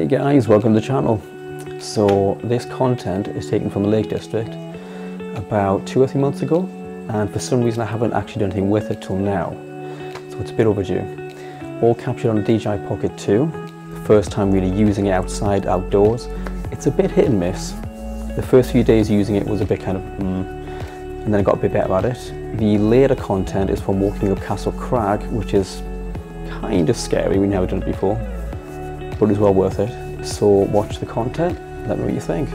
Hey guys, welcome to the channel. So this content is taken from the Lake District about two or three months ago and for some reason I haven't actually done anything with it till now. So it's a bit overdue. All captured on DJI Pocket 2. First time really using it outside, outdoors. It's a bit hit and miss. The first few days using it was a bit kind of mm, and then I got a bit better at it. The later content is from walking up Castle Crag, which is kind of scary, we never done it before, but it's well worth it. So watch the content, let me know what you think.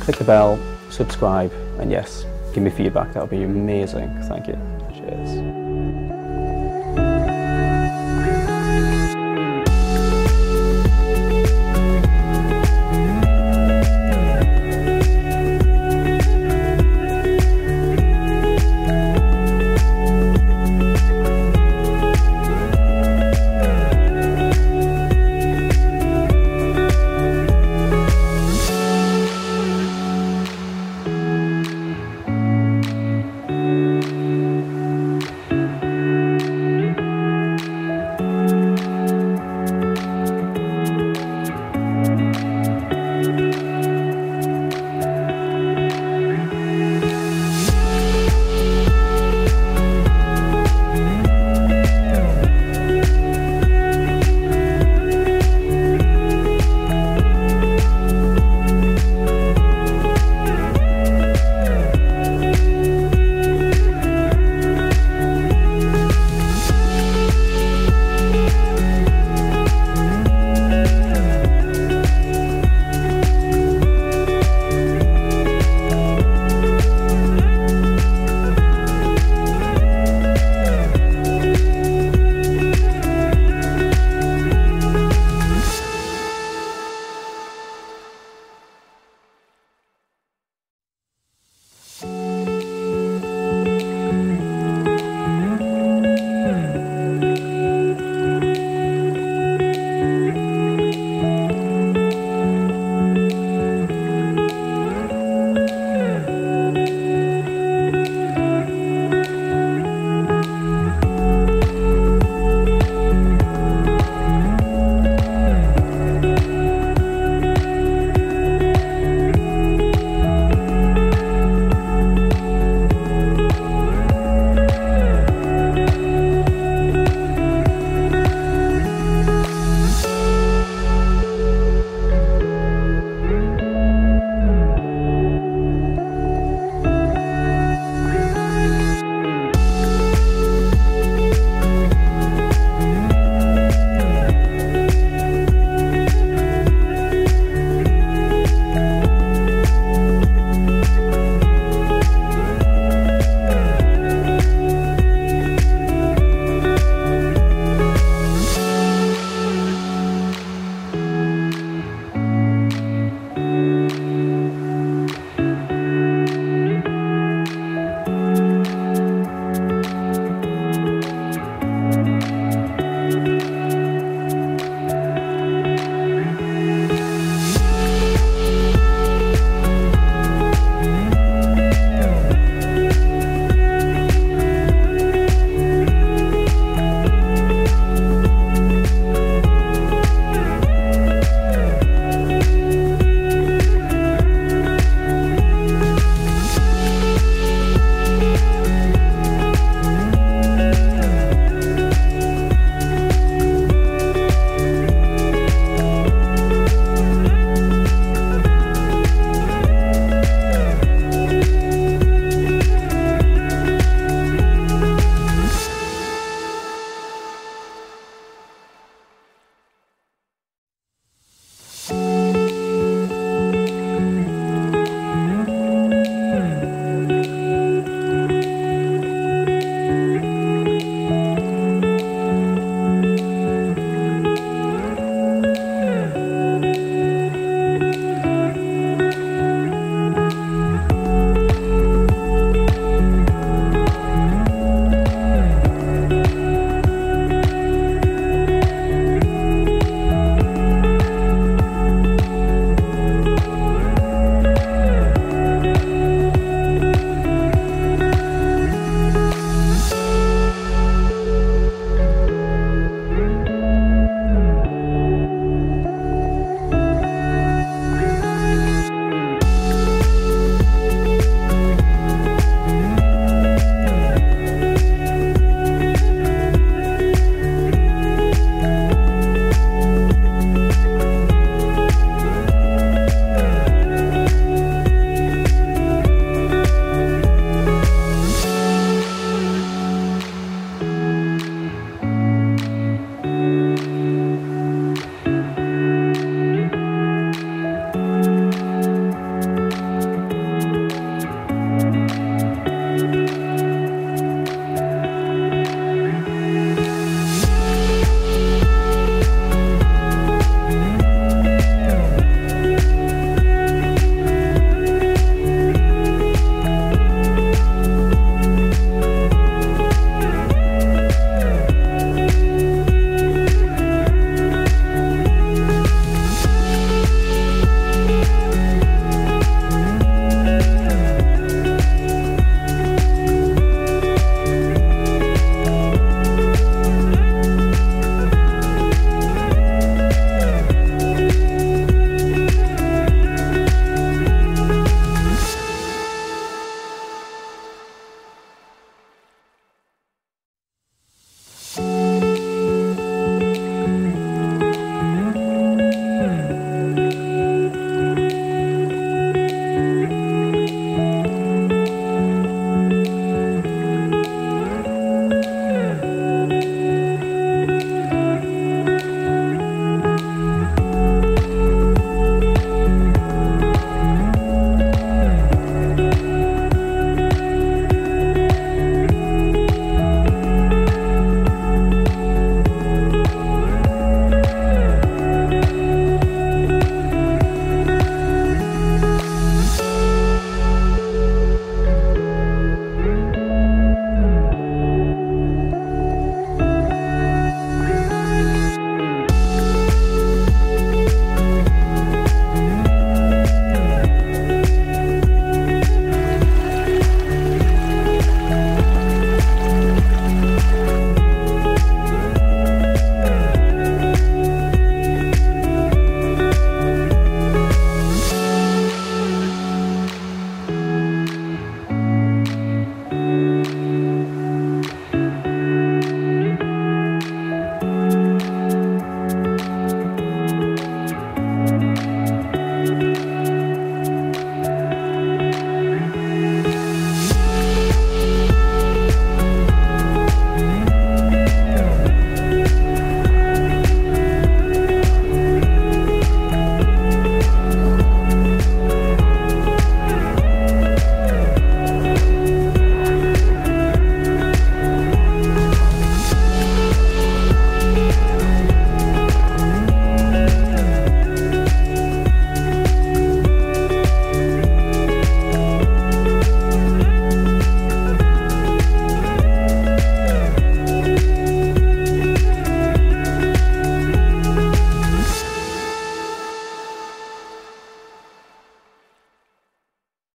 Click the bell, subscribe, and yes, give me feedback, that would be amazing. Thank you. Cheers.